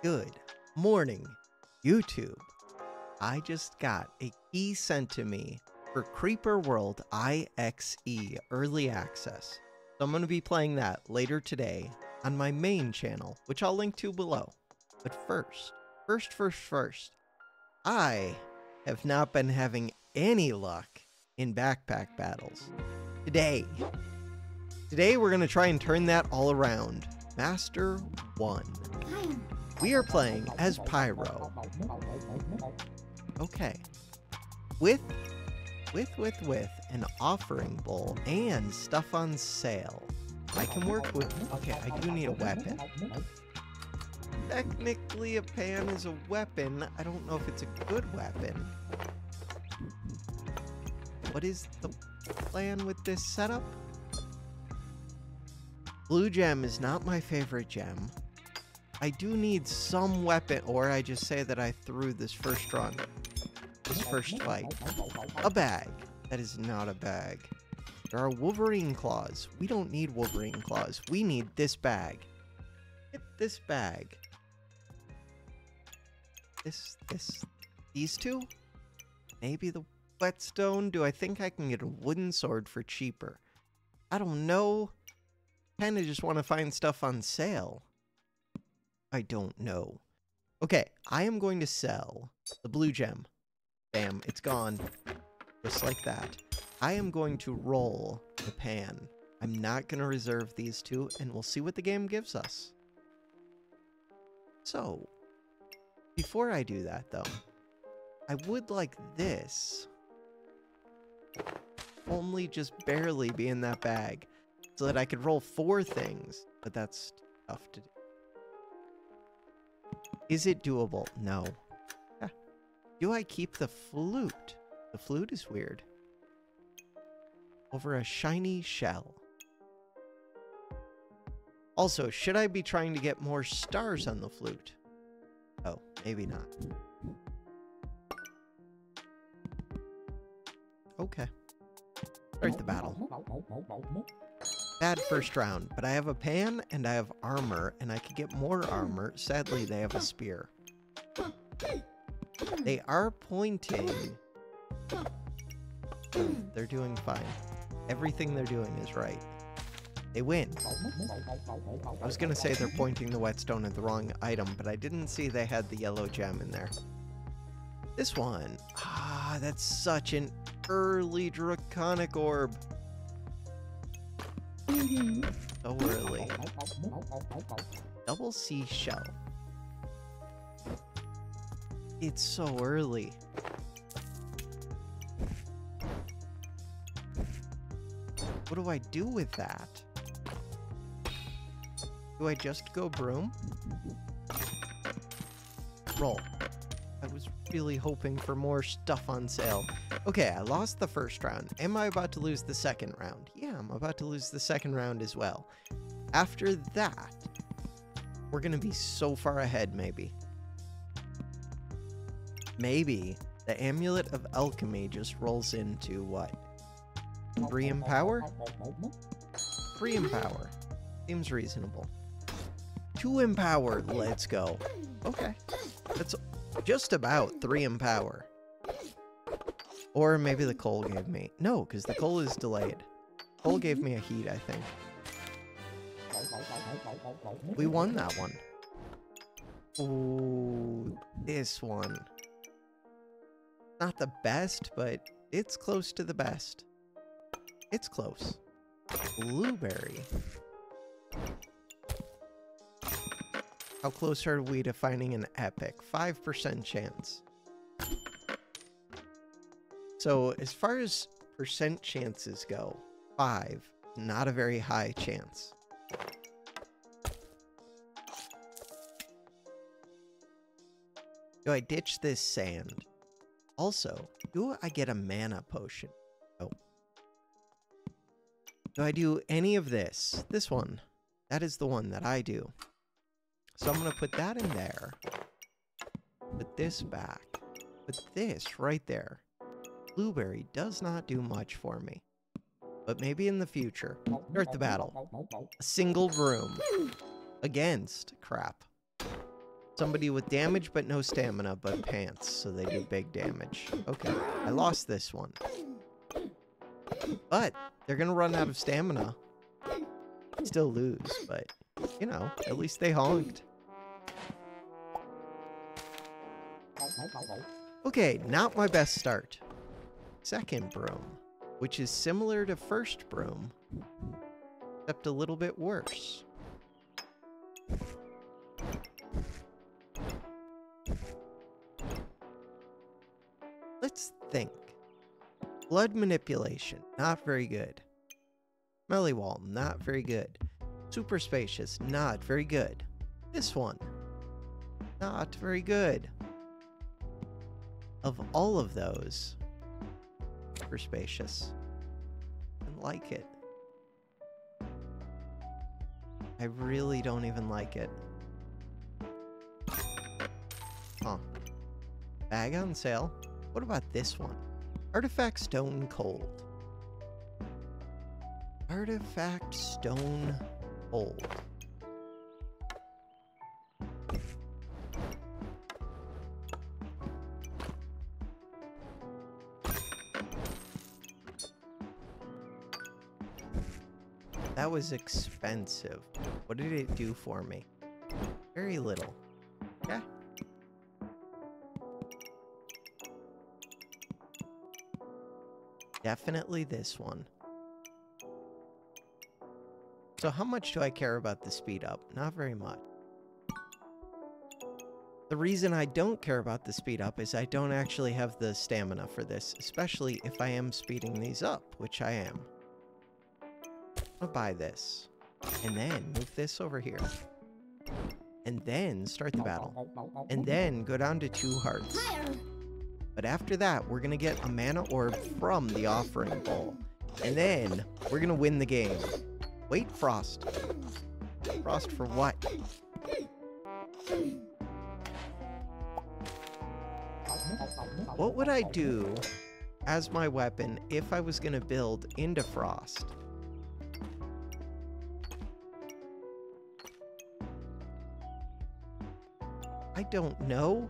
Good morning, YouTube. I just got a key sent to me for Creeper World IXE Early Access. So I'm going to be playing that later today on my main channel, which I'll link to below. But first, first, first, first, I have not been having any luck in backpack battles. Today, today we're going to try and turn that all around. Master 1. We are playing as Pyro. Okay. With, with, with, with an offering bowl and stuff on sale. I can work with, okay, I do need a weapon. Technically a pan is a weapon. I don't know if it's a good weapon. What is the plan with this setup? Blue gem is not my favorite gem. I do need some weapon, or I just say that I threw this first run, this first fight. A bag. That is not a bag. There are Wolverine claws. We don't need Wolverine claws. We need this bag. Get this bag. This, this, these two? Maybe the whetstone? Do I think I can get a wooden sword for cheaper? I don't know. Kinda just want to find stuff on sale. I don't know. Okay, I am going to sell the blue gem. Bam, it's gone. Just like that. I am going to roll the pan. I'm not going to reserve these two, and we'll see what the game gives us. So, before I do that, though, I would like this only just barely be in that bag so that I could roll four things, but that's tough to do. Is it doable? No. Do I keep the flute? The flute is weird. Over a shiny shell. Also, should I be trying to get more stars on the flute? Oh, maybe not. Okay. Start the battle. Bad first round, but I have a pan and I have armor, and I could get more armor. Sadly, they have a spear. They are pointing. They're doing fine. Everything they're doing is right. They win. I was gonna say they're pointing the whetstone at the wrong item, but I didn't see they had the yellow gem in there. This one. Ah, that's such an early draconic orb. Mm-hmm. So early. Double seashell. It's so early. What do I do with that? Do I just go broom? Roll. I was really hoping for more stuff on sale. Okay, I lost the first round. Am I about to lose the second round? Yeah, I'm about to lose the second round as well. After that, we're going to be so far ahead, maybe. Maybe the Amulet of Alchemy just rolls into what? Three Empower? Three Empower. Seems reasonable. Two Empower, let's go. Okay. That's just about three Empower. Or maybe the coal gave me... No, because the coal is delayed. Coal gave me a heat, I think. We won that one. Ooh, this one. Not the best, but it's close to the best. It's close. Blueberry. How close are we to finding an epic? 5% chance. So as far as percent chances go, 5, not a very high chance. Do I ditch this sand? Also, do I get a mana potion? Oh. Do I do any of this? This one. That is the one that I do. So I'm going to put that in there. Put this back. Put this right there. Blueberry does not do much for me. But maybe in the future. Start the battle. A single room. Against crap. Somebody with damage but no stamina, but pants, so they do big damage. Okay, I lost this one. But they're gonna run out of stamina. Still lose, but you know, at least they honked. Okay, not my best start. Second broom, which is similar to first broom, except a little bit worse. Let's think. Blood manipulation, not very good. Smelly wall, not very good. Super spacious, not very good. This one, not very good. Of all of those, for spacious. I like it. I really don't even like it. Huh. Bag on sale. What about this one? Artifact Stone Cold. Artifact Stone Cold. Was expensive. What did it do for me? Very little. Yeah. Definitely this one. So how much do I care about the speed up? Not very much. The reason I don't care about the speed up is I don't actually have the stamina for this, especially if I am speeding these up, which I am. I'll buy this. And then move this over here. And then start the battle. And then go down to two hearts. But after that, we're going to get a mana orb from the offering bowl. And then we're going to win the game. Wait, Frost. Frost for what? What would I do as my weapon if I was going to build into Frost? I don't know.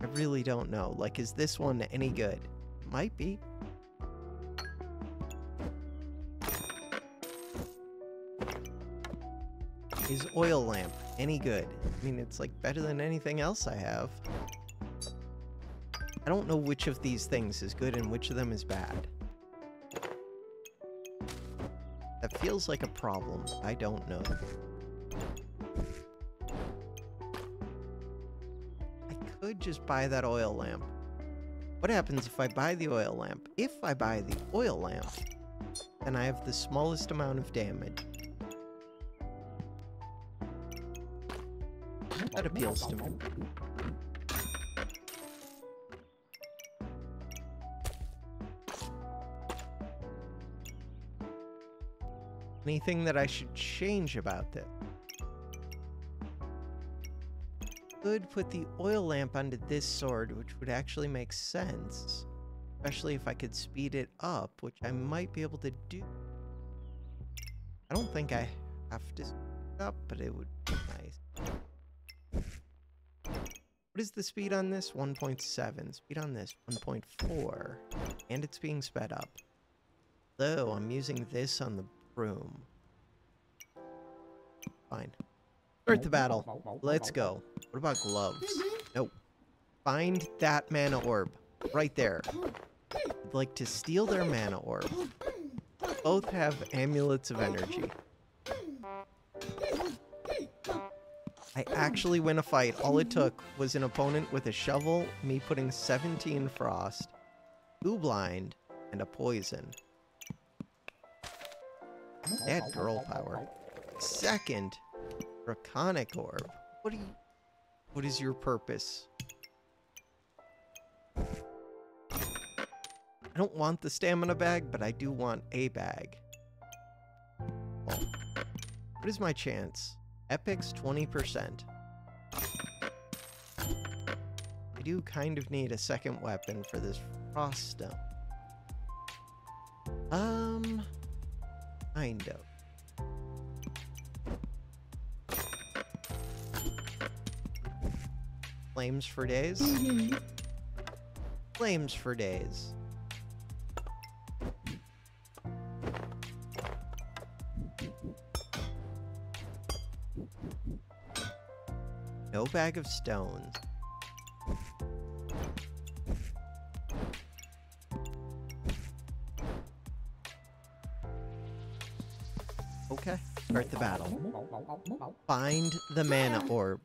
I really don't know. Like, is this one any good? Might be. Is oil lamp any good? I mean, it's like better than anything else I have. I don't know which of these things is good and which of them is bad. That feels like a problem. I don't know. Could just buy that oil lamp. What happens if I buy the oil lamp? If I buy the oil lamp, then I have the smallest amount of damage. That appeals to me. Anything that I should change about this? Could put the oil lamp onto this sword, which would actually make sense. Especially if I could speed it up, which I might be able to do. I don't think I have to up, but it would be nice. What is the speed on this? 1.7. Speed on this, 1.4. And it's being sped up. Though I'm using this on the broom. Fine. Start the battle. Let's go. What about gloves? Nope. Find that mana orb. Right there. I'd like to steal their mana orb. Both have amulets of energy. I actually win a fight. All it took was an opponent with a shovel, me putting 17 frost, 2 blind, and a poison. That girl power. Second, draconic orb. What do you... What is your purpose? I don't want the stamina bag, but I do want a bag. Well, what is my chance? Epic's 20%. I do kind of need a second weapon for this frost stone. Um, kind of. Flames for days. Mm-hmm. Flames for days. No bag of stones. Okay, start the battle. Find the mana orb.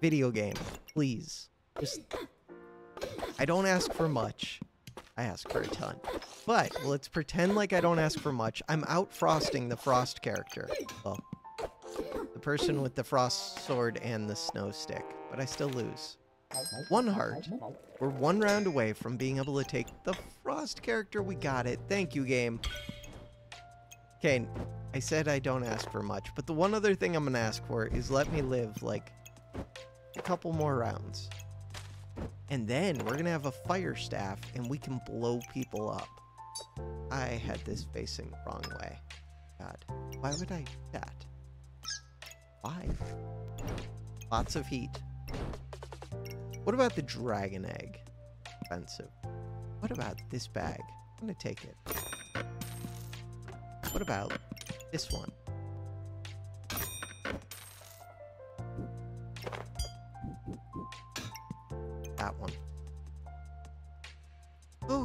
Video game, please. Just I don't ask for much. I ask for a ton. But let's pretend like I don't ask for much. I'm out frosting the frost character. Well, the person with the frost sword and the snow stick, but I still lose. One heart. We're one round away from being able to take the frost character. We got it. Thank you, game. Okay, I said I don't ask for much, but the one other thing I'm gonna ask for is let me live, like, a couple more rounds. And then we're gonna have a fire staff and we can blow people up. I had this facing the wrong way. God, why would I that? Why? Lots of heat. What about the dragon egg? Expensive. What about this bag? I'm gonna take it. What about this one?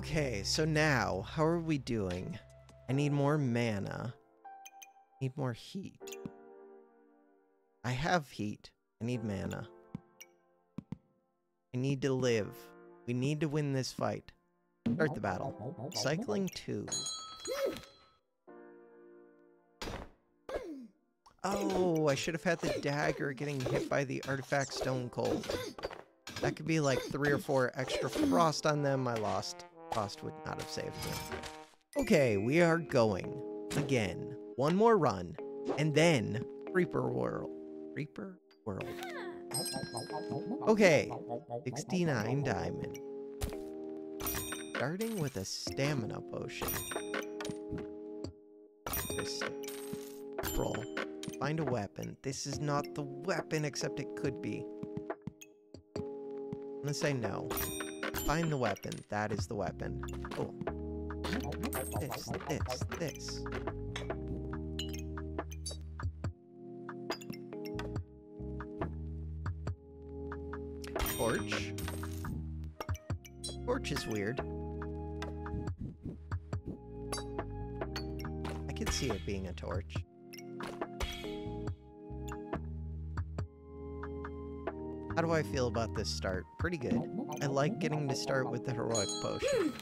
Okay, so now, how are we doing? I need more mana. I Need more heat. I have heat. I need mana. I need to live. We need to win this fight. Start the battle. Cycling 2. Oh, I should have had the dagger getting hit by the artifact stone cold. That could be like three or four extra frost on them. I lost. Would not have saved me. Okay, we are going. Again. One more run. And then Reaper World. Reaper World. Okay. 69 diamond. Starting with a stamina potion. Roll. Find a weapon. This is not the weapon, except it could be. I'm gonna say no. Find the weapon. That is the weapon. Cool. This, this, this. Torch. Torch is weird. I could see it being a torch. How do I feel about this start? Pretty good. I like getting to start with the heroic potion.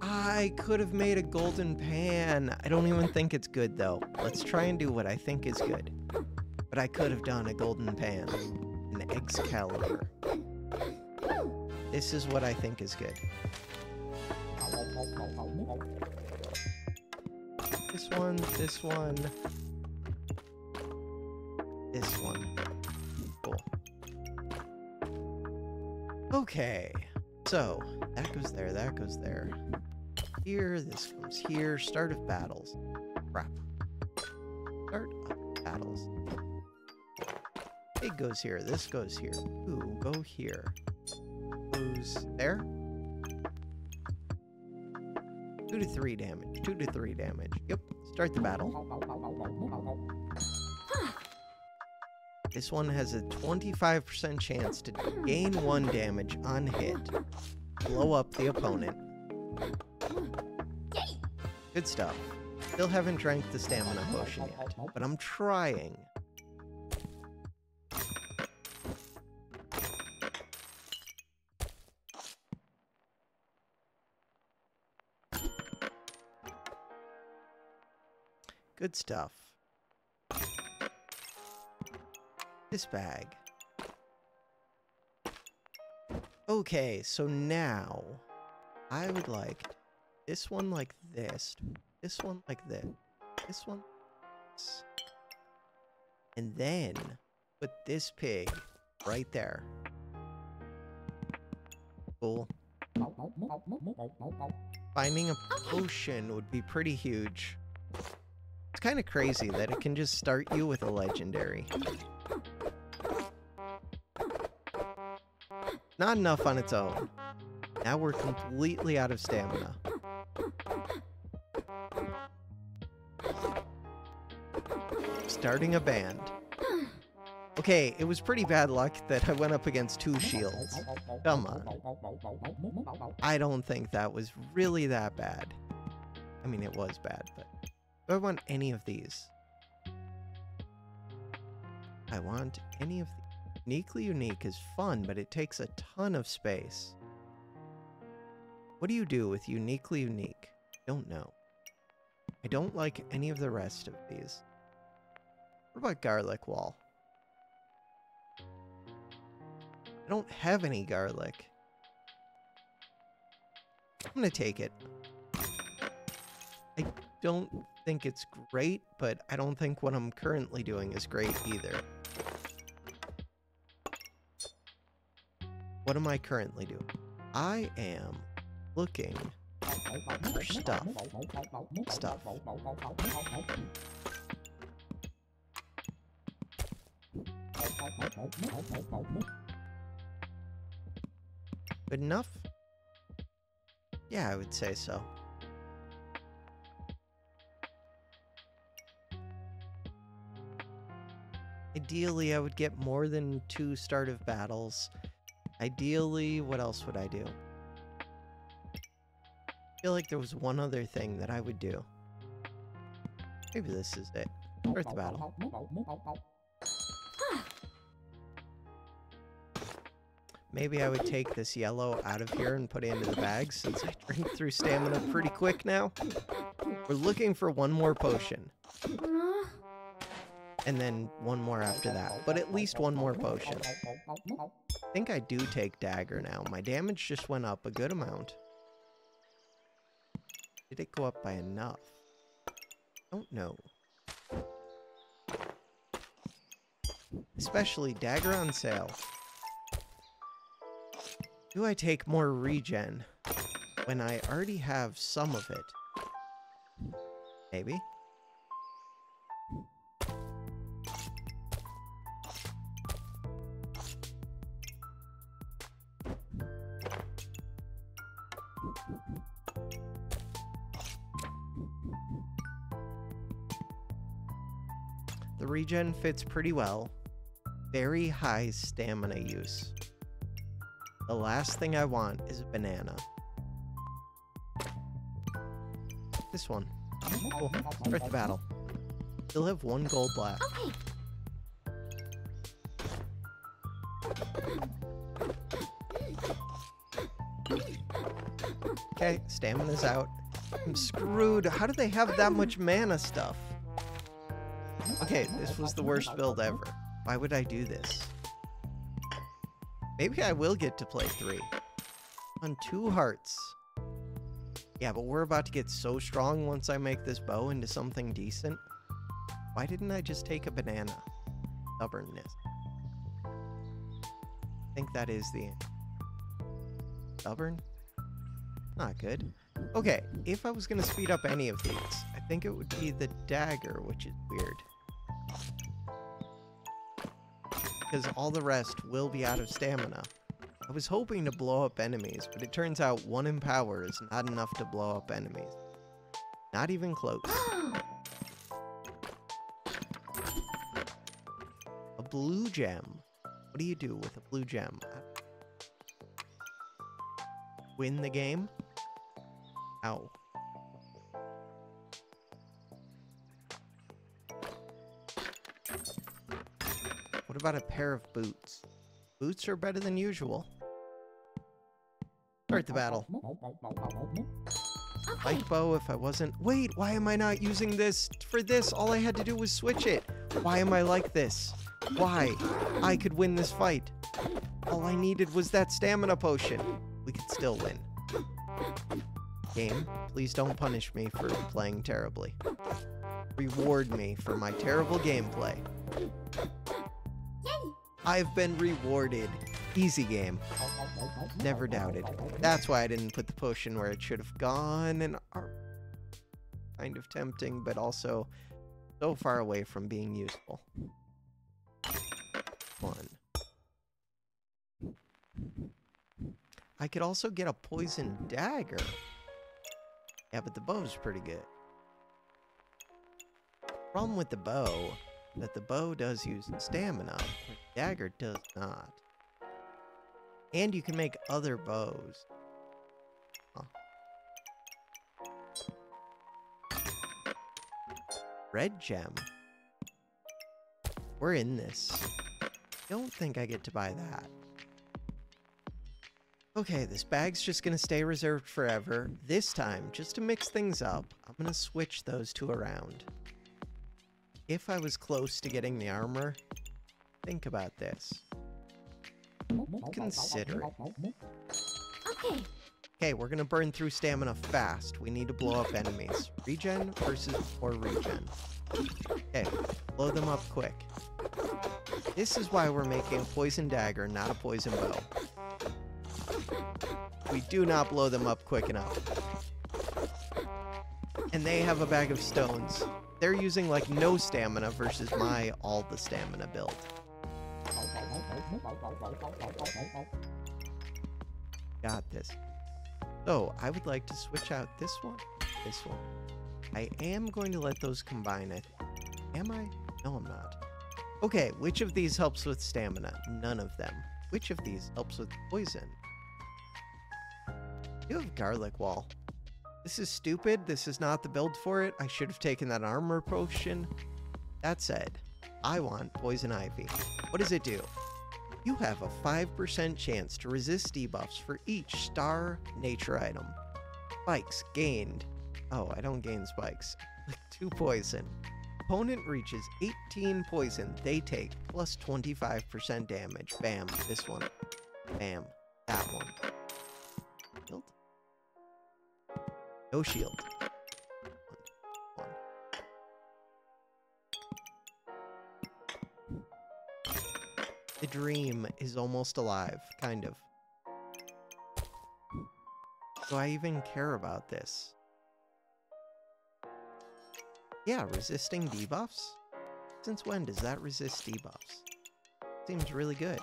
I could have made a golden pan. I don't even think it's good though. Let's try and do what I think is good. But I could have done a golden pan. An Excalibur. This is what I think is good. This one, this one, this one. Okay, so that goes there, that goes there. Here, this comes here. Start of battles. Crap. Start of battles. It goes here, this goes here. Ooh, go here. Goes there. Two to three damage, two to three damage. Yep, start the battle. This one has a 25% chance to gain one damage on hit, blow up the opponent. Good stuff. Still haven't drank the stamina potion yet, but I'm trying. Good stuff. This bag. Okay, so now I would like this one like this, this one like this, this one, this. and then put this pig right there. Cool. Finding a potion would be pretty huge. It's kind of crazy that it can just start you with a legendary. Not enough on its own. Now we're completely out of stamina. Starting a band. Okay, it was pretty bad luck that I went up against two shields. Come on. I don't think that was really that bad. I mean, it was bad, but do I want any of these? I want any of the Uniquely unique is fun, but it takes a ton of space. What do you do with uniquely unique? Don't know. I don't like any of the rest of these. What about garlic wall? I don't have any garlic. I'm gonna take it. I don't think it's great, but I don't think what I'm currently doing is great either. What am I currently doing? I am looking for stuff. Stuff. Good enough? Yeah, I would say so. Ideally, I would get more than two start of battles. Ideally, what else would I do? I feel like there was one other thing that I would do. Maybe this is it. Earth battle. Maybe I would take this yellow out of here and put it into the bag since I drink through stamina pretty quick now. We're looking for one more potion. And then one more after that. But at least one more potion. I think I do take dagger now. My damage just went up a good amount. Did it go up by enough? Don't know. Especially dagger on sale. Do I take more regen when I already have some of it? Maybe. The regen fits pretty well. Very high stamina use. The last thing I want is a banana. This one. Cool. Start the battle. Still have one gold left. Okay, stamina's out. I'm screwed. How do they have that much mana stuff? Okay, this was the worst build ever. Why would I do this? Maybe I will get to play three. On two hearts. Yeah, but we're about to get so strong once I make this bow into something decent. Why didn't I just take a banana? Stubbornness. I think that is the Stubborn? Not good. Okay, if I was going to speed up any of these, I think it would be the dagger, which is weird. Because all the rest will be out of stamina. I was hoping to blow up enemies, but it turns out one Empower is not enough to blow up enemies. Not even close. a blue gem. What do you do with a blue gem? Win the game? Ow. About a pair of boots? Boots are better than usual. Start the battle. Light bow if I wasn't... Wait, why am I not using this? For this, all I had to do was switch it. Why am I like this? Why? I could win this fight. All I needed was that stamina potion. We could still win. Game, please don't punish me for playing terribly. Reward me for my terrible gameplay. I've been rewarded. Easy game. Never doubted. That's why I didn't put the potion where it should have gone and are kind of tempting, but also so far away from being useful. One. I could also get a poison dagger. Yeah, but the bow's pretty good. Problem with the bow, that the bow does use stamina, dagger does not. And you can make other bows. Huh. Red gem. We're in this. Don't think I get to buy that. Okay, this bag's just gonna stay reserved forever. This time, just to mix things up, I'm gonna switch those two around. If I was close to getting the armor, think about this. Consider it. Okay. Okay, we're gonna burn through stamina fast. We need to blow up enemies. Regen versus more regen. Okay, blow them up quick. This is why we're making a poison dagger, not a poison bow. We do not blow them up quick enough. And they have a bag of stones. They're using like no stamina versus my all the stamina build. Got this. So I would like to switch out this one, this one. I am going to let those combine it. Am I? No, I'm not. Okay, which of these helps with stamina? None of them. Which of these helps with poison? You have garlic wall. This is stupid. This is not the build for it. I should have taken that armor potion. That said, I want poison ivy. What does it do? You have a 5% chance to resist debuffs for each star nature item. Spikes gained. Oh, I don't gain spikes. Like 2 poison. Opponent reaches 18 poison, they take plus 25% damage. Bam, this one. Bam, that one. Shield? No shield. The dream is almost alive, kind of. Do I even care about this? Yeah, resisting debuffs? Since when does that resist debuffs? Seems really good.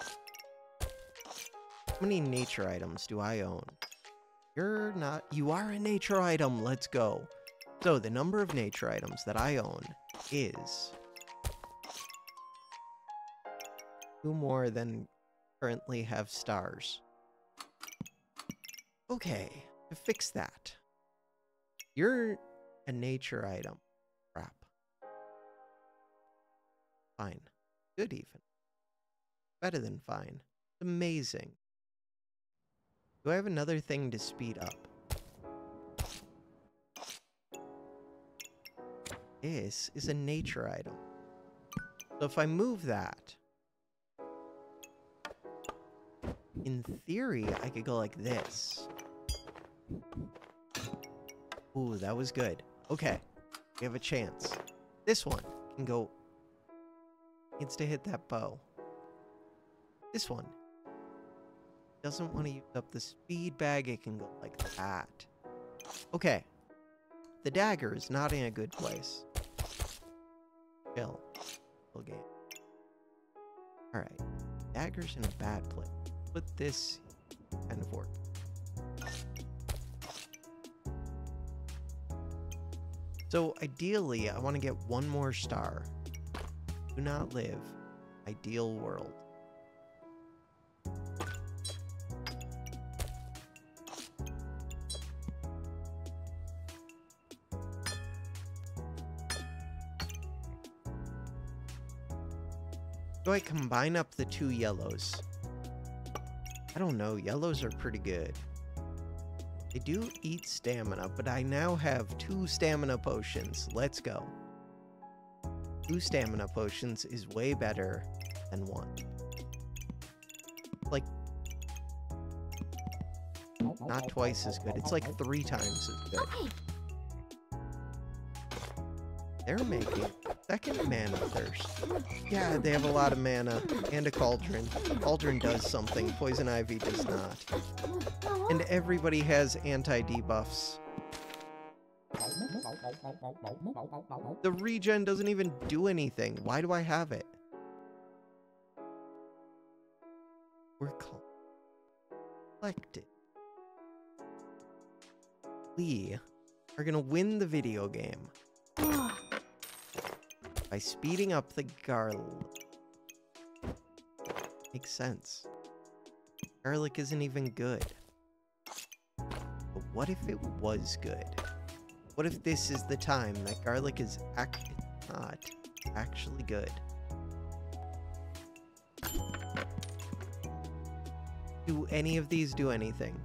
How many nature items do I own? You're not- you are a nature item, let's go. So the number of nature items that I own is... Two more than currently have stars. Okay, to fix that. You're a nature item. Crap. Fine. Good even. Better than fine. Amazing. Do I have another thing to speed up? This is a nature item. So if I move that, in theory, I could go like this. Ooh, that was good. Okay, we have a chance. This one can go... Needs to hit that bow. This one doesn't want to use up the speed bag, it can go like that. Okay. The dagger is not in a good place. Chill. Chill game. Alright. Dagger's in a bad place. Put this kind of work. So ideally, I want to get one more star. Do not live. Ideal world. Do I combine up the two yellows? I don't know. Yellows are pretty good. They do eat stamina, but I now have two stamina potions. Let's go. Two stamina potions is way better than one. Like, not twice as good. It's like three times as good. They're making second mana thirst. Yeah, they have a lot of mana and a cauldron. Cauldron does something, poison ivy does not. And everybody has anti-debuffs. The regen doesn't even do anything. Why do I have it? We're collected. we are going to win the video game by speeding up the garlic. Makes sense. Garlic isn't even good. But what if it was good? What if this is the time that garlic is act not actually good? Do any of these do anything?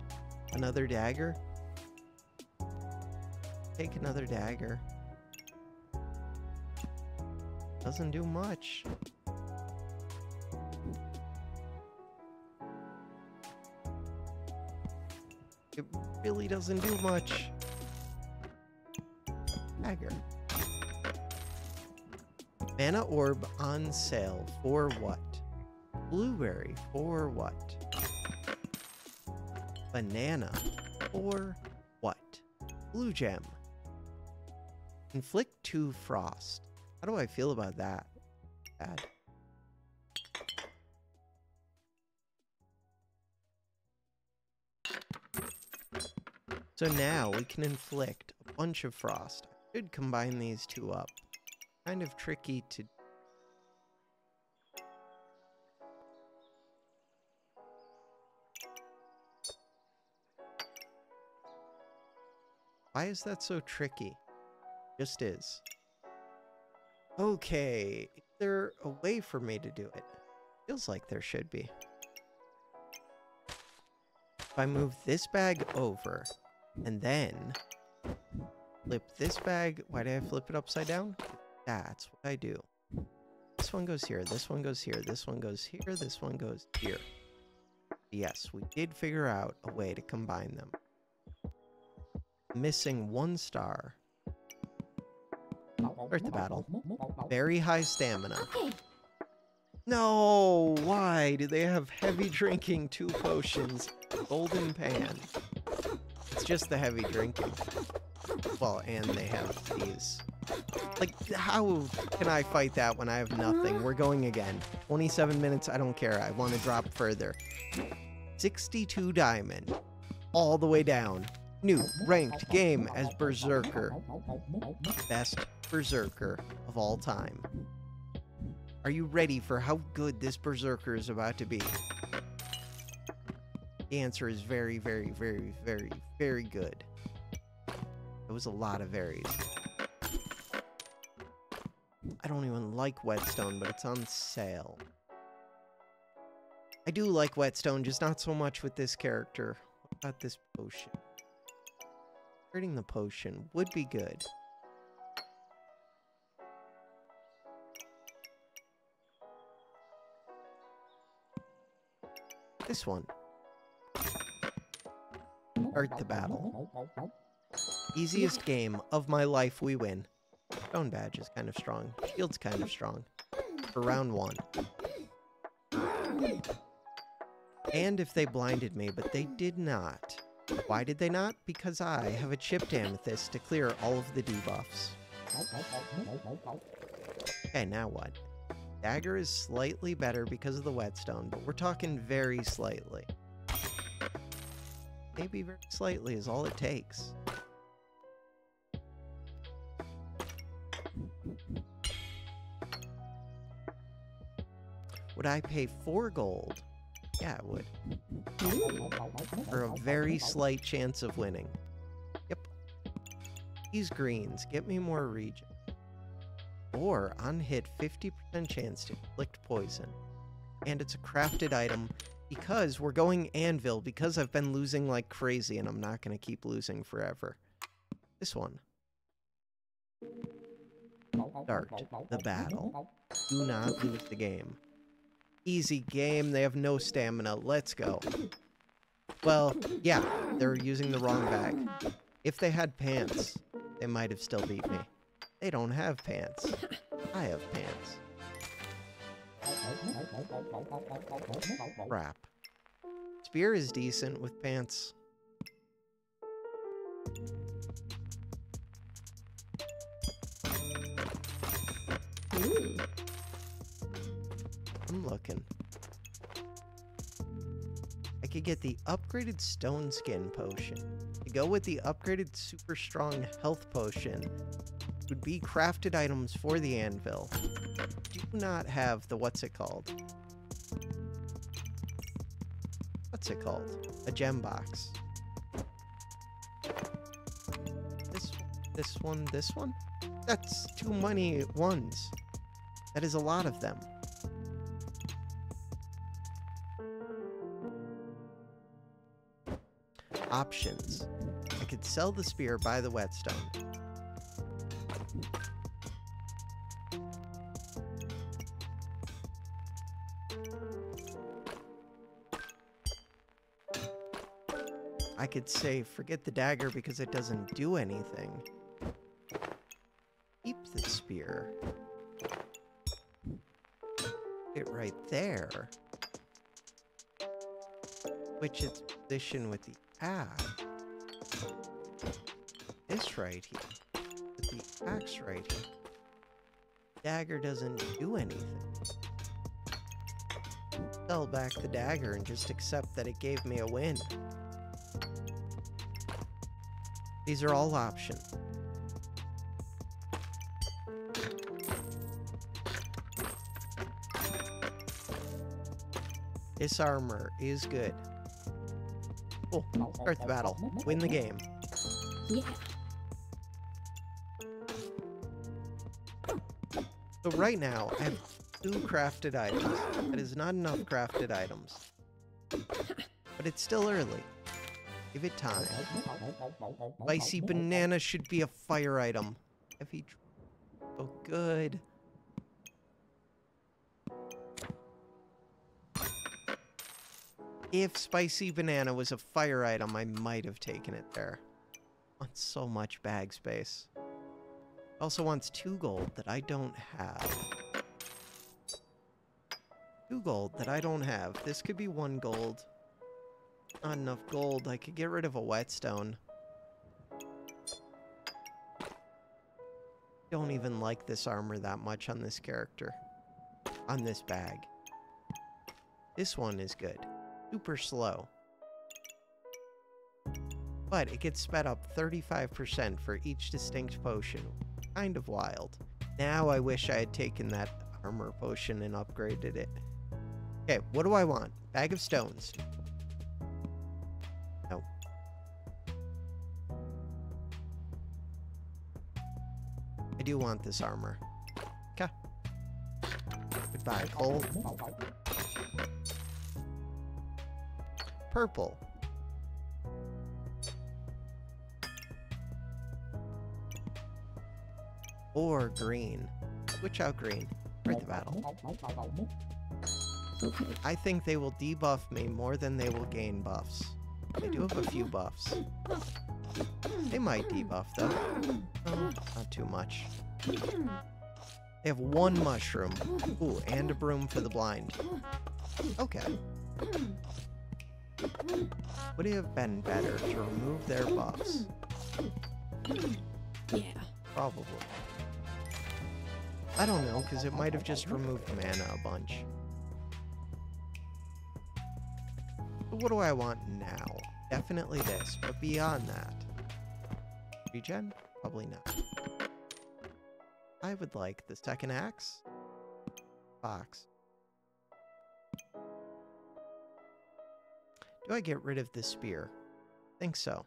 Another dagger? Take another dagger. Doesn't do much. It really doesn't do much. Dagger. Mana orb on sale for what? Blueberry for what? Banana for what? Blue gem. Inflict two frost. How do I feel about that? Bad. So now we can inflict a bunch of frost. I should combine these two up. Kind of tricky to... Why is that so tricky? Just is. Okay, is there a way for me to do it? Feels like there should be. If I move this bag over, and then flip this bag, why did I flip it upside down? That's what I do. This one goes here, this one goes here, this one goes here, this one goes here. Yes, we did figure out a way to combine them. Missing one star. Start the battle. Very high stamina. No! Why do they have heavy drinking, two potions, golden pan? It's just the heavy drinking. Well, and they have these. Like, how can I fight that when I have nothing? We're going again. 27 minutes, I don't care. I want to drop further. 62 diamond. All the way down. New ranked game as Berserker. Best Berserker of all time. Are you ready for how good this Berserker is about to be? The answer is very, very, very, very, very good. It was a lot of varies. I don't even like Whetstone, but it's on sale. I do like Whetstone, just not so much with this character. What about this potion? Hurting the potion would be good. This one. Start the battle. Easiest game of my life, we win. Stone badge is kind of strong. Shield's kind of strong. For round one. And if they blinded me, but they did not. Why did they not? Because I have a chipped amethyst to clear all of the debuffs. Okay, now what? Dagger is slightly better because of the whetstone, but we're talking very slightly. Maybe very slightly is all it takes. Would I pay four gold? Yeah, I would. For a very slight chance of winning. Yep. These greens, get me more regen. Or on hit, 50% chance to inflict poison. And it's a crafted item because we're going anvil because I've been losing like crazy and I'm not going to keep losing forever. This one. Start the battle. Do not lose the game. Easy game, they have no stamina. Let's go. Well, yeah, they're using the wrong bag. If they had pants, they might have still beat me. They don't have pants. I have pants. Crap. Spear is decent with pants. I'm looking. I could get the upgraded stone skin potion. To go with the upgraded super strong health potion would be crafted items for the anvil. Do not have the what's it called? What's it called? A gem box. This this one, this one? That's too many ones. That is a lot of them. Options. I could sell the spear, buy the whetstone. I could say forget the dagger because it doesn't do anything. Keep the spear. It right there. Which its position with the axe. This right here. With the axe right here. Dagger doesn't do anything. Sell back the dagger and just accept that it gave me a win. These are all options. This armor is good. Oh, cool. Start the battle. Win the game. Yeah. So right now, I have two crafted items. That is not enough crafted items. But it's still early. Give it time. Spicy banana should be a fire item. Heavy. Oh, good. If spicy banana was a fire item, I might have taken it there. Wants so much bag space. Also wants two gold that I don't have. Two gold that I don't have. This could be one gold. Not enough gold. I could get rid of a whetstone. Don't even like this armor that much on this character. On this bag. This one is good. Super slow. But it gets sped up 35% for each distinct potion. Kind of wild. Now I wish I had taken that armor potion and upgraded it. Okay, what do I want? Bag of stones. No. I do want this armor. Okay. Goodbye, coal. Purple. Or green. Switch out green. Right the battle. I think they will debuff me more than they will gain buffs. They do have a few buffs. They might debuff though. Oh, not too much. They have one mushroom. Ooh, and a broom for the blind. Okay. Would it have been better to remove their buffs? Yeah. Probably. I don't know, because it might have just removed mana a bunch. But what do I want now? Definitely this, but beyond that. Regen? Probably not. I would like the second axe. Box. Do I get rid of the spear? think so.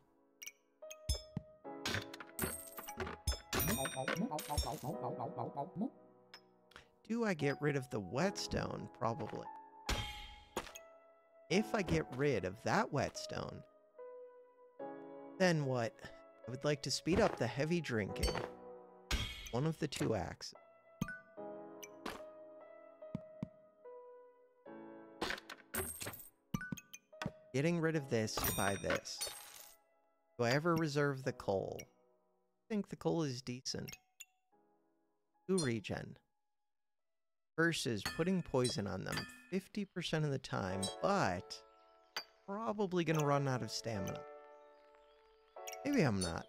Do I get rid of the whetstone? Probably. If I get rid of that whetstone, then what? I would like to speed up the heavy drinking. One of the two axes. Getting rid of this to buy this. Do I ever reserve the coal? I think the coal is decent. Two regen. Versus putting poison on them 50% of the time, but probably gonna run out of stamina. Maybe I'm not.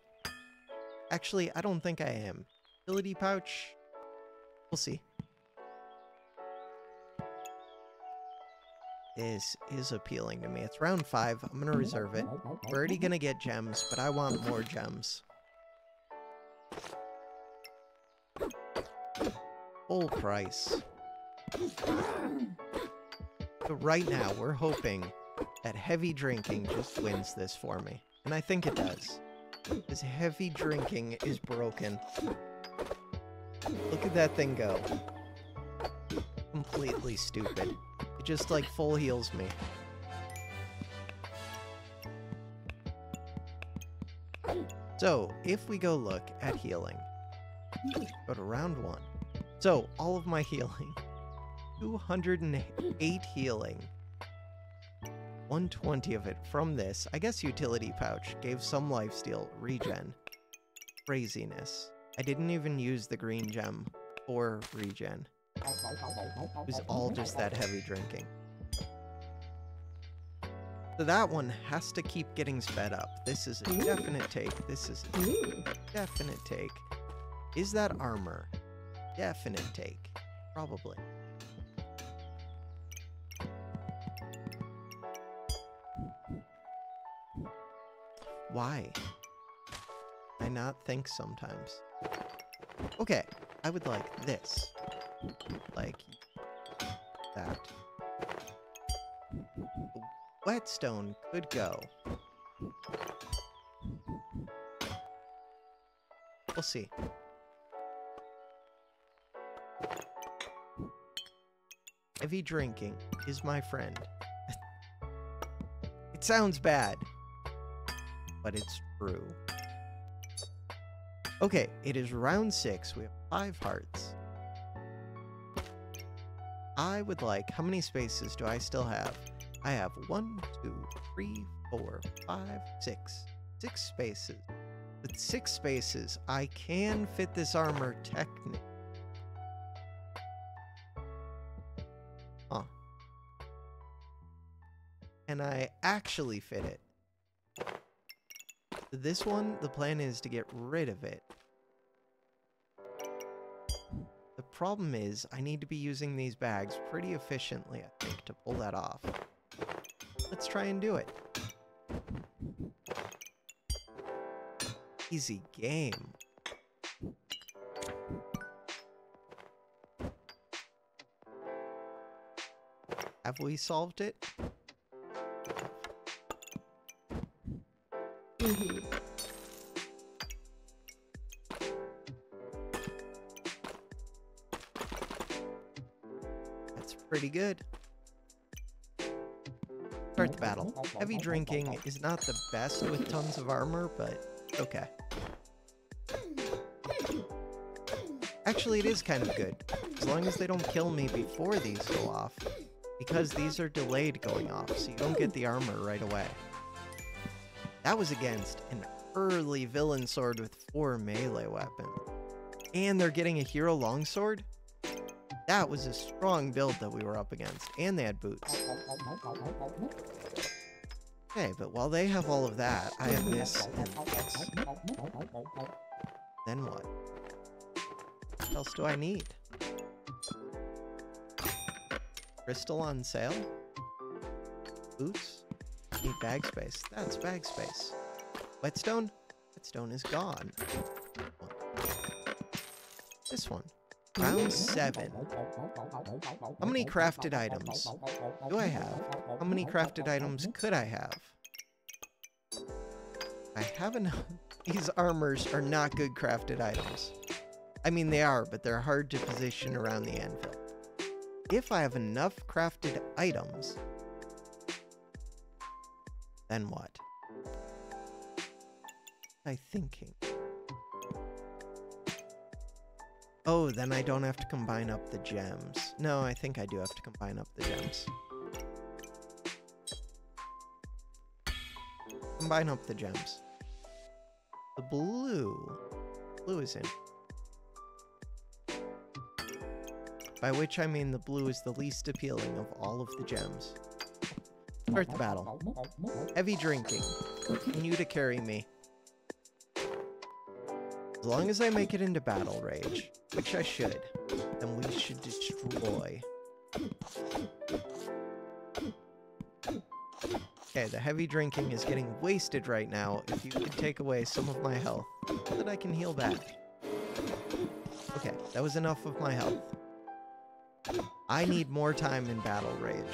Actually, I don't think I am. Utility pouch? We'll see. This is appealing to me. It's round five. I'm to reserve it. We're already to get gems, but I want more gems. Full price. So right now, we're hoping that heavy drinking just wins this for me. And I think it does. Because heavy drinking is broken. Look at that thing go. Completely stupid. Just like full heals me. So, if we go look at healing, go to round one. So, all of my healing. 208 healing. 120 of it from this. I guess utility pouch gave some lifesteal regen. Craziness. I didn't even use the green gem for regen. It was all just that heavy drinking. So that one has to keep getting sped up. This is a definite take. This is a definite take. Is that armor? Definite take. Probably. Why? I not think sometimes. Okay, I would like this. Like that. Whetstone could go. We'll see. Heavy drinking is my friend. it sounds bad, but it's true. Okay, it is round six. We have five hearts. I would like, how many spaces do I still have? I have one, two, three, four, five, six. Six spaces. With six spaces, I can fit this armor technically. Huh. And I actually fit it. This one, the plan is to get rid of it. Problem is, I need to be using these bags pretty efficiently, I think, to pull that off. Let's try and do it. Easy game. Have we solved it? That's good. Start the battle. Heavy drinking is not the best with tons of armor, but okay. Actually, it is kind of good. As long as they don't kill me before these go off. Because these are delayed going off, so you don't get the armor right away. That was against an early villain sword with four melee weapons. And they're getting a hero longsword? That was a strong build that we were up against. And they had boots. Okay, but while they have all of that, I have this and this. Then what? What else do I need? Crystal on sale? Boots? Need bag space. That's bag space. Whetstone? Whetstone is gone. Round seven. How many crafted items do I have? How many crafted items could I have? I have enough. These armors are not good crafted items. I mean, they are, but they're hard to position around the anvil. If I have enough crafted items, then what? I thinking. Oh, then I don't have to combine up the gems. No, I think I do have to combine up the gems. Combine up the gems. The blue. Blue is in. By which I mean the blue is the least appealing of all of the gems. Start the battle. Heavy drinking. Continue to carry me. As long as I make it into battle rage, which I should, And we should destroy. Okay, the heavy drinking is getting wasted right now. If you could take away some of my health so that I can heal back. Okay, that was enough of my health. I need more time in Battle Rage.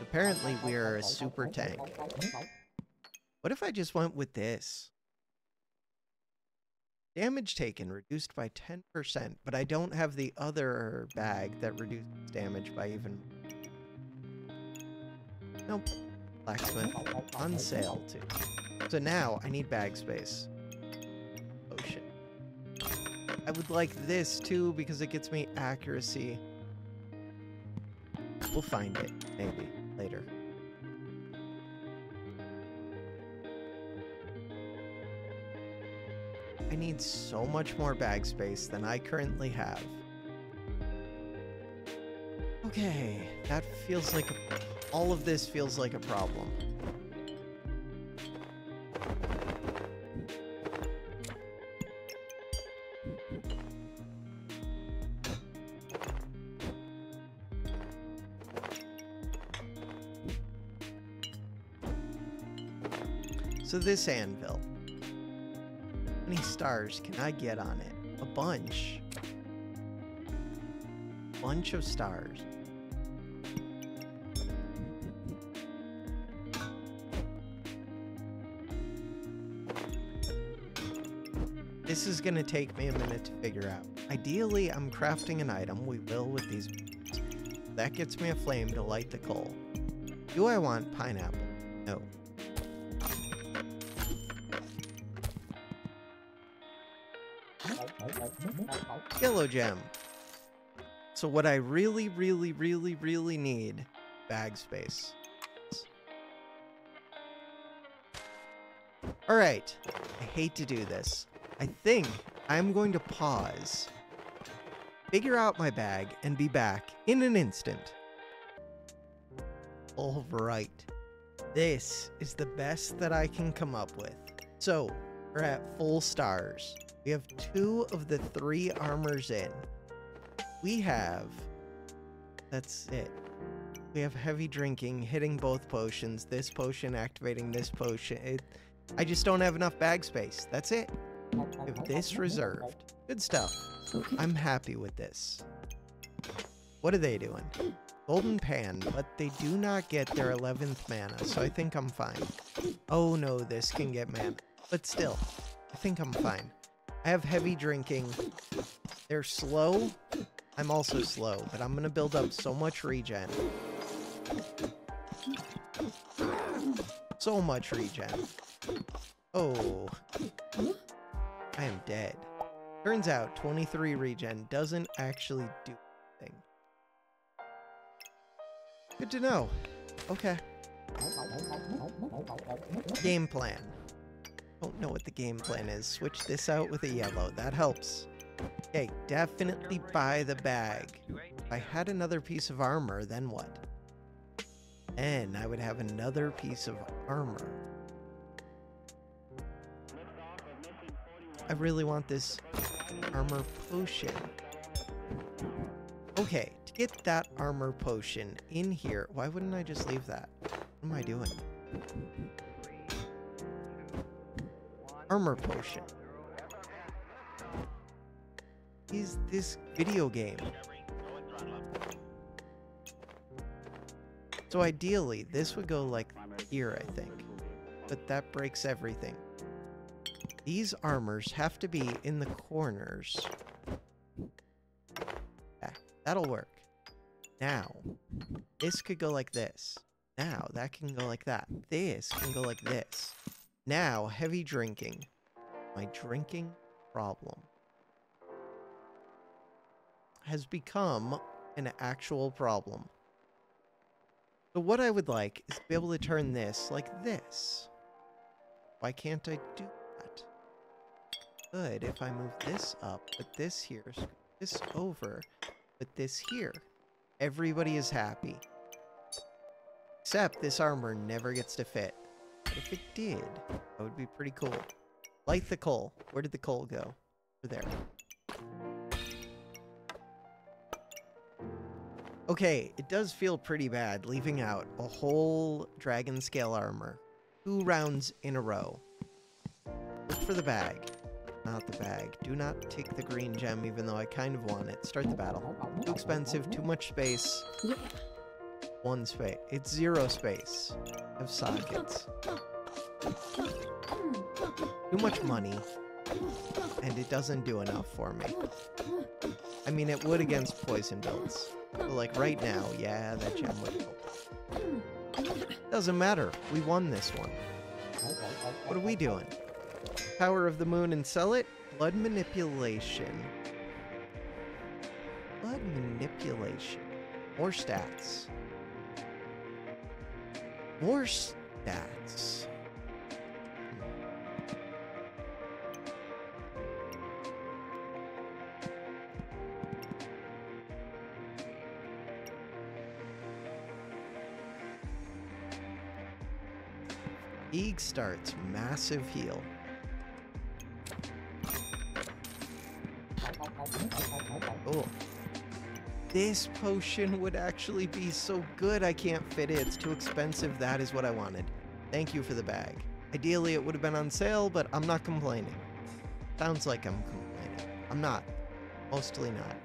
Apparently, we are a super tank. What if I just went with this? Damage taken reduced by 10%, but I don't have the other bag that reduces damage by even... Nope. Blacksmith. On sale, too. So now, I need bag space. Oh, Potion. I would like this, too, because it gets me accuracy. We'll find it, maybe, later. I need so much more bag space than I currently have. Okay, that feels like a, all of this feels like a problem. So this anvil. Stars can I get on it? A bunch. Bunch of stars. This is to take me a minute to figure out. Ideally, I'm crafting an item. We will with these. That gets me a flame to light the coal. Do I want pineapple? Yellow gem. So what I really, really, really, really need, bag space. All right, I hate to do this. I think I'm going to pause, figure out my bag, and be back in an instant. All right, this is the best that I can come up with. So, we're at full stars. We have two of the three armors in. We have... That's it. We have heavy drinking, hitting both potions, this potion activating this potion. It, I just don't have enough bag space. That's it. We have this reserved. Good stuff. I'm happy with this. What are they doing? Golden Pan, but they do not get their 11th mana, so I think I'm fine. Oh no, this can get mana. But still, I think I'm fine. I have heavy drinking. They're slow. I'm also slow, but I'm going to build up so much regen. So much regen. Oh. I am dead. Turns out 23 regen doesn't actually do anything. Good to know. Okay. Game plan. Don't know what the game plan is. Switch this out with a yellow. That helps. Okay, definitely buy the bag. If I had another piece of armor, then what? And I would have another piece of armor. I really want this armor potion. Okay, to get that armor potion in here, why wouldn't I just leave that? What am I doing? Armor potion. Is this video game? So ideally, this would go like here, I think. But that breaks everything. These armors have to be in the corners. Yeah, that'll work. Now, this could go like this. Now, that can go like that. This can go like this. Now, heavy drinking. My drinking problem has become an actual problem. So what I would like is to be able to turn this like this. Why can't I do that? Good if I move this up, but this here, this over, but this here. Everybody is happy. Except this armor never gets to fit. But if it did, that would be pretty cool. Light the coal. Where did the coal go? Over there. Okay, it does feel pretty bad leaving out a whole dragon scale armor two rounds in a row. Look for the bag. Not the bag. Do not take the green gem, even though I kind of want it. Start the battle. Too expensive, too much space. Yeah. One space. It's zero space of sockets. Too much money, and it doesn't do enough for me. I mean, it would against poison builds. But like right now, yeah, that gem would help. Doesn't matter. We won this one. What are we doing? Power of the moon and sell it? Blood manipulation. Blood manipulation. More stats. More stats. Eeg starts massive heal. This potion would actually be so good I can't fit it. It's too expensive. That is what I wanted. Thank you for the bag. Ideally, it would have been on sale, but I'm not complaining. Sounds like I'm complaining. I'm not. Mostly not.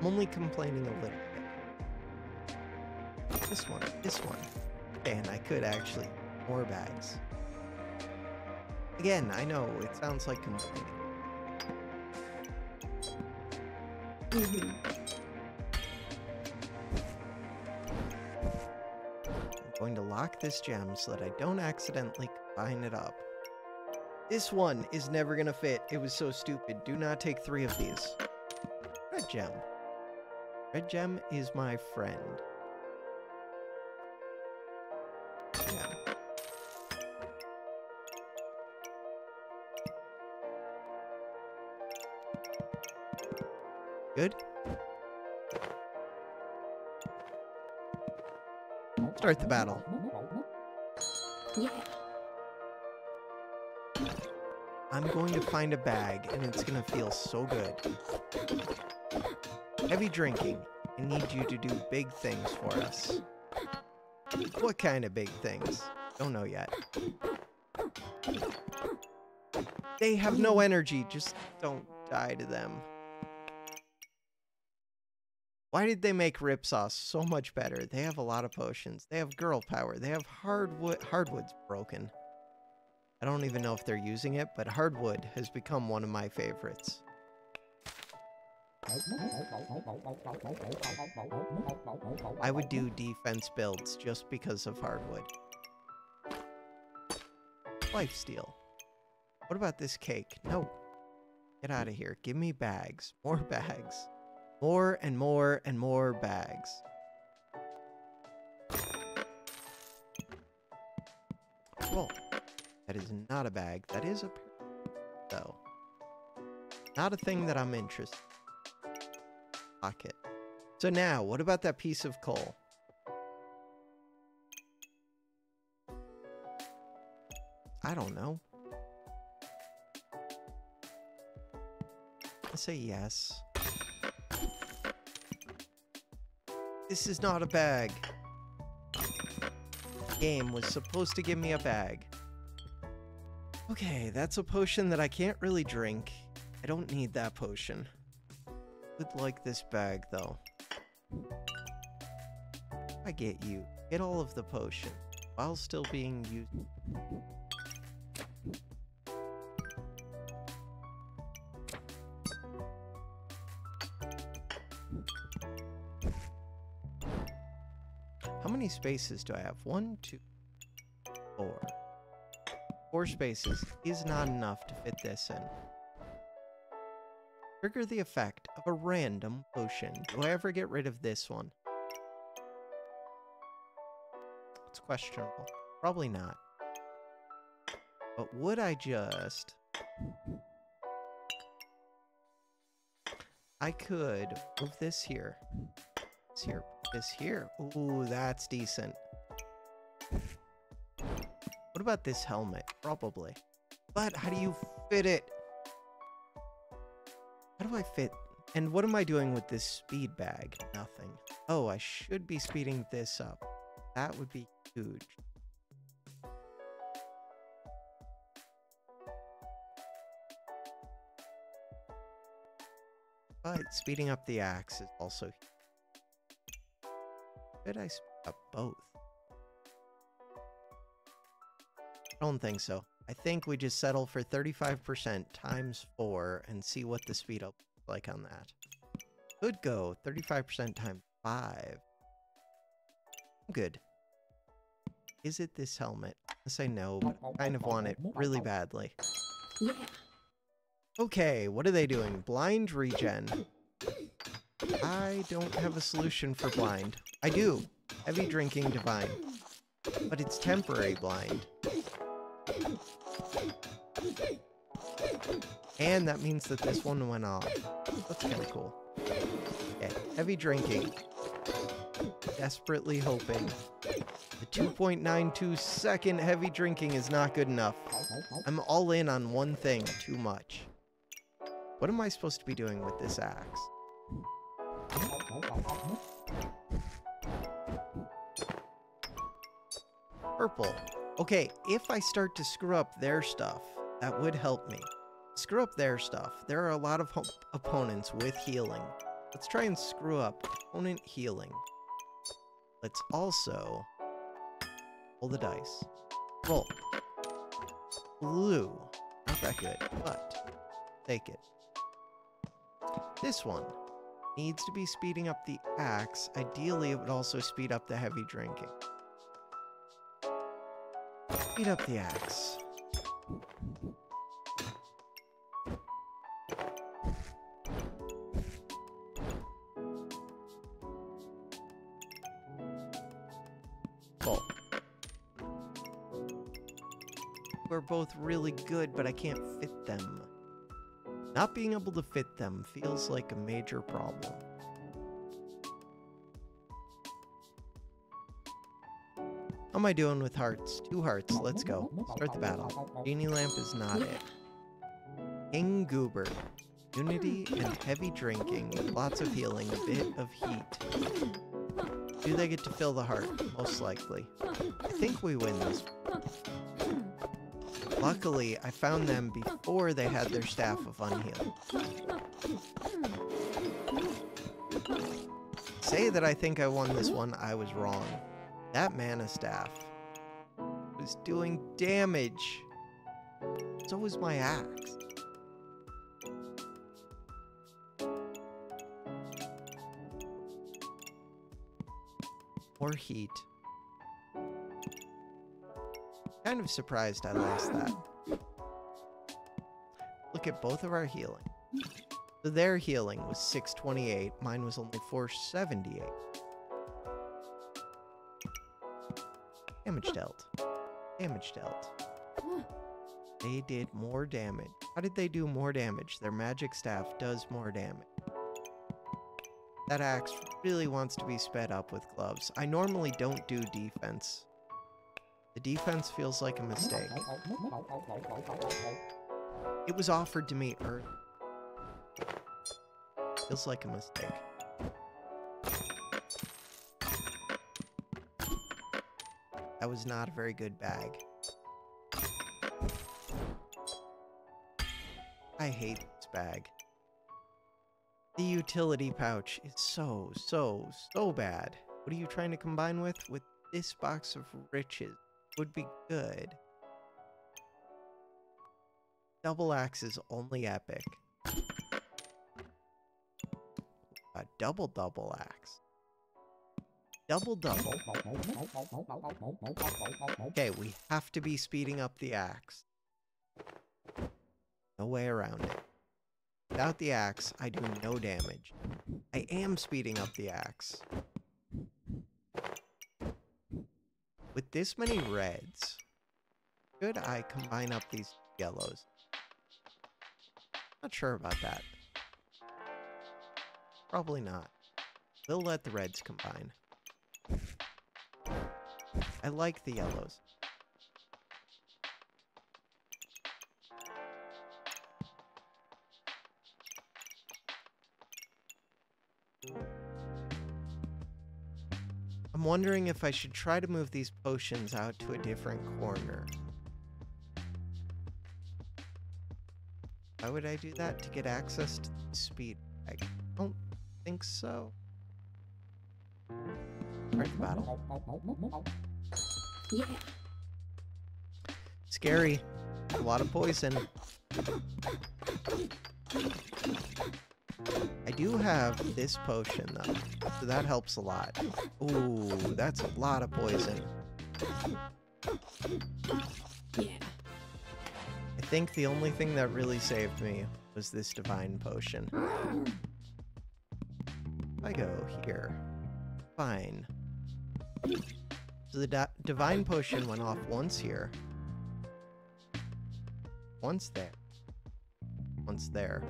I'm only complaining a little bit. This one, this one. And I could actually. More bags. Again, I know, it sounds like complaining. Mhm. Lock this gem so that I don't accidentally combine it up. This one is never gonna fit. It was so stupid. Do not take three of these. Red gem. Red gem is my friend. Good. Start the battle. Yeah. I'm going to find a bag and it's gonna feel so good. Heavy drinking. I need you to do big things for us. What kind of big things? Don't know yet. They have no energy. Just don't die to them. Why did they make Ripsaw so much better? They have a lot of potions. They have girl power. They have hardwood. Hardwood's broken. I don't even know if they're using it, but hardwood has become one of my favorites. I would do defense builds just because of hardwood. Lifesteal. What about this cake? No. Get out of here. Give me bags. More bags. More and more and more bags. Well, that is not a bag. That is a though. Not a thing that I'm interested. Pocket. So now, what about that piece of coal? I don't know. I say yes. This is not a bag. Game was supposed to give me a bag. Okay, that's a potion that I can't really drink. I don't need that potion. Would like this bag though. I get you. Get all of the potion while still being used. Many spaces do I have? One, two, four. Four spaces is not enough to fit this in. Trigger the effect of a random potion. Do I ever get rid of this one? It's questionable. Probably not. But would I just... I could move this here. This here. This here. Ooh, that's decent. What about this helmet? Probably. But how do you fit it? How do I fit? And what am I doing with this speed bag? Nothing. Oh, I should be speeding this up. That would be huge. But speeding up the axe is also huge. Should I speed up uh, both? I don't think so. I think we just settle for 35% times 4 and see what the speed up like on that. Could go 35% times 5. Good. Is it this helmet? Yes, I know, but I kind of want it really badly. Yeah. Okay, what are they doing? Blind regen. I don't have a solution for blind. I do. Heavy drinking divine. But it's temporary blind. And that means that this one went off. That's kind of cool. Okay, heavy drinking. Desperately hoping. The 2.92 second heavy drinking is not good enough. I'm all in on one thing too much. What am I supposed to be doing with this axe? Purple. Okay, if I start to screw up their stuff, that would help me. Screw up their stuff. There are a lot of opponents with healing. Let's try and screw up opponent healing. Let's also roll the dice. Roll. Blue. Not that good, but take it. This one needs to be speeding up the axe. Ideally, it would also speed up the heavy drinking. Speed up the axe. We're both really good, but I can't fit them. Not being able to fit them feels like a major problem. How am I doing with hearts? Two hearts. Let's go. Start the battle. Genie lamp is not it. King Goobert. Unity and heavy drinking with lots of healing, a bit of heat. Do they get to fill the heart? Most likely. I think we win this. Luckily, I found them before they had their staff of unheal. Say that I think I won this one, I was wrong. That mana staff was doing damage. So was my axe. More heat. Kind of surprised I lost that. Look at both of our healing. So their healing was 628, mine was only 478. Damage dealt. Damage dealt. They did more damage. How did they do more damage? Their magic staff does more damage. That axe really wants to be sped up with gloves. I normally don't do defense. The defense feels like a mistake. It was offered to me early. Feels like a mistake. That was not a very good bag. I hate this bag. The utility pouch is so, so, so bad. What are you trying to combine with? With this box of riches. Would be good. Double axe is only epic. A double double axe. Double double. Okay, we have to be speeding up the axe. No way around it. Without the axe, I do no damage. I am speeding up the axe. With this many reds, should I combine up these yellows? Not sure about that. Probably not. We'll let the reds combine. I like the yellows. I'm wondering if I should try to move these potions out to a different corner. Why would I do that? To get access to speed? I don't think so. Start the battle. Yeah. Scary. A lot of poison. I do have this potion though, so that helps a lot. Ooh, that's a lot of poison. Yeah. I think the only thing that really saved me was this divine potion. I go here, fine. The di- divine potion went off once here, once there, once there.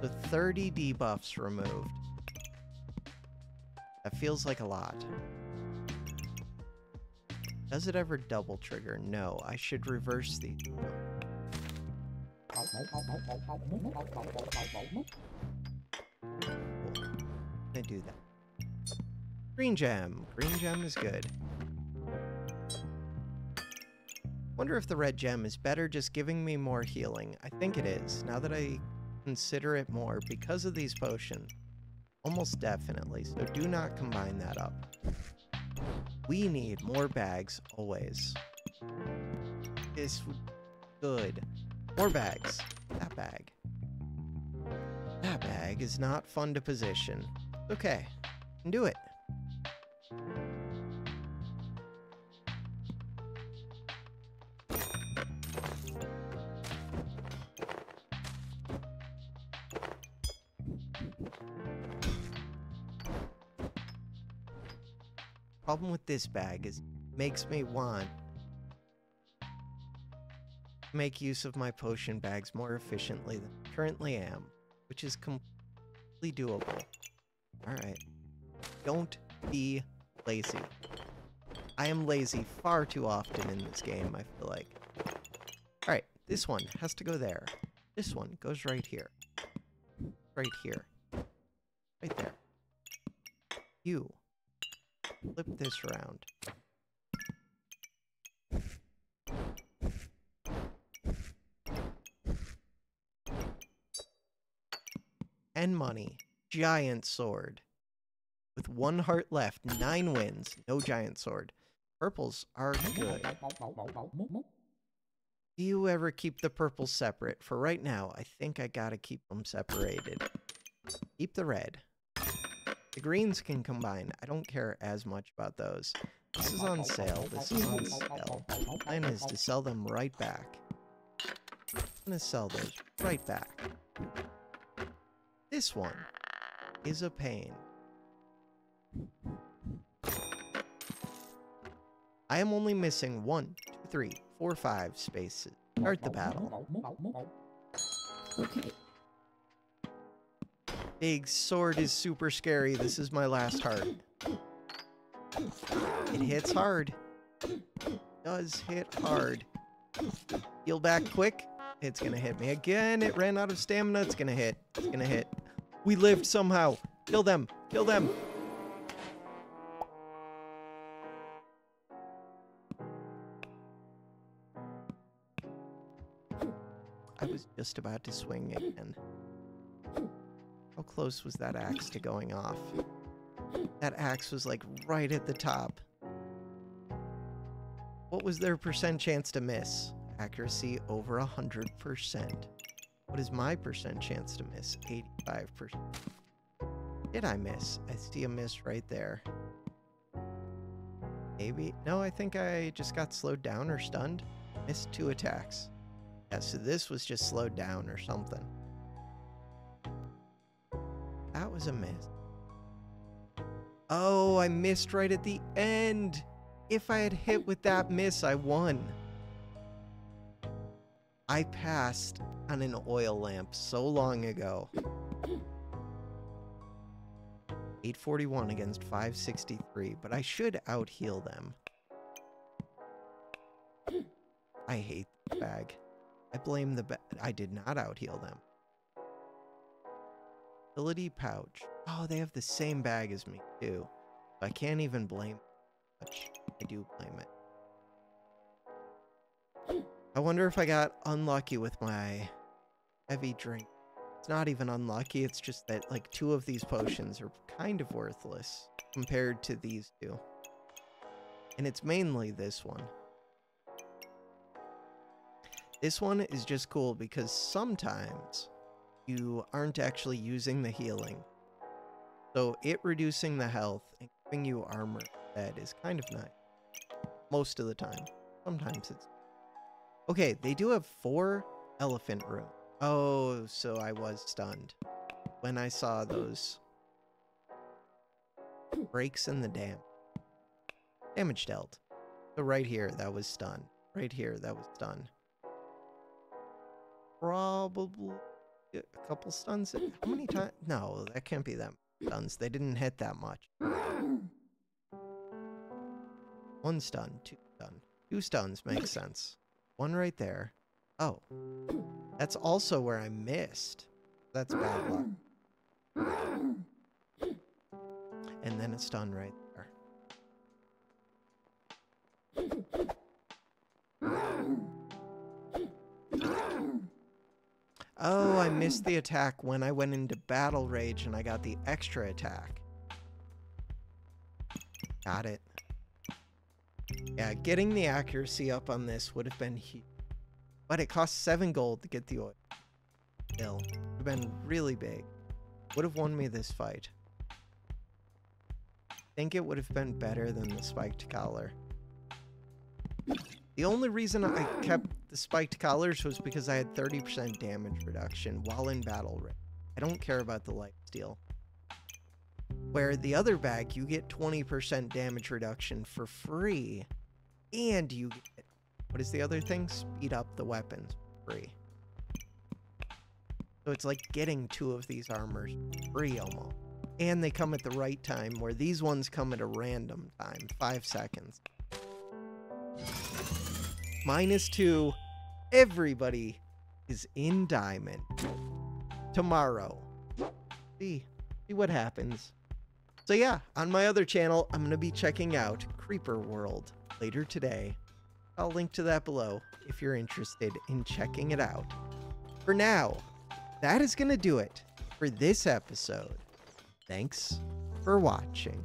So 30 debuffs removed. That feels like a lot. Does it ever double trigger? No, I should reverse the. I do that. Green gem. Green gem is good. Wonder if the red gem is better just giving me more healing. I think it is, now that I consider it more because of these potions. Almost definitely, so do not combine that up. We need more bags, always. This good. More bags. That bag. That bag is not fun to position. Okay, do it. Problem with this bag is makes me want to make use of my potion bags more efficiently than I currently am, which is completely doable. Alright. Don't be lazy. I am lazy far too often in this game, I feel like. Alright, this one has to go there. This one goes right here. Right here. Right there. You. Flip this around. And money. Giant sword. With one heart left, nine wins, no giant sword. Purples are good. Do you ever keep the purples separate? For right now, I think I gotta keep them separated. Keep the red. The greens can combine. I don't care as much about those. This is on sale. This is on sale. Plan is to sell them right back. I'm gonna sell those right back. This one is a pain. I am only missing one, two, three, four, five spaces. Start the battle. Okay. Big sword is super scary. This is my last heart. It hits hard. Does hit hard. Heal back quick. It's gonna hit me again. It ran out of stamina. It's gonna hit. It's gonna hit. We lived somehow. Kill them. Kill them. I was just about to swing again. Close was that axe to going off? That axe was like right at the top. What was their percent chance to miss? Accuracy over a hundred percent. What is my percent chance to miss? 85%. Did I miss? I see a miss right there. Maybe. No, I think I just got slowed down or stunned. Missed two attacks. Yeah, so this was just slowed down or something. A miss. Oh, I missed right at the end. If I had hit with that miss, I won. I passed on an oil lamp so long ago. 841 against 563, but I should out heal them. I hate the bag. I blame the bag. I did not out heal them. Utility pouch. Oh, they have the same bag as me, too. I can't even blame. much. I do blame it. I wonder if I got unlucky with my heavy drink. It's not even unlucky, it's just that like two of these potions are kind of worthless compared to these two. And it's mainly this one. This one is just cool because sometimes you aren't actually using the healing. So it reducing the health and giving you armor that is kind of nice. Most of the time. Sometimes it's... Okay, they do have four elephant rooms. Oh, so I was stunned when I saw those breaks in the dam. Damage dealt. So right here, that was stun. Right here, that was stun. Probably a couple stuns. How many times? No, that can't be them stuns. They didn't hit that much. One stun, two stun. Two stuns makes sense. One right there. Oh. That's also where I missed. That's bad luck. And then a stun right Oh, I missed the attack when I went into Battle Rage and I got the extra attack. Got it. Yeah, getting the accuracy up on this would have been huge. But it cost 7 gold to get the oil. Still, would have been really big. Would have won me this fight. think it would have been better than the spiked collar. The only reason I kept the spiked collars was because I had 30% damage reduction while in battle. I don't care about the light steal. Where the other bag, you get 20% damage reduction for free, and you get, what is the other thing? Speed up the weapons free. So it's like getting two of these armors free almost. And they come at the right time, where these ones come at a random time, five seconds. Minus two. Everybody is in diamond. Tomorrow. See. See what happens. So yeah, on my other channel, I'm going to be checking out Creeper World later today. I'll link to that below if you're interested in checking it out. For now, that is going to do it for this episode. Thanks for watching.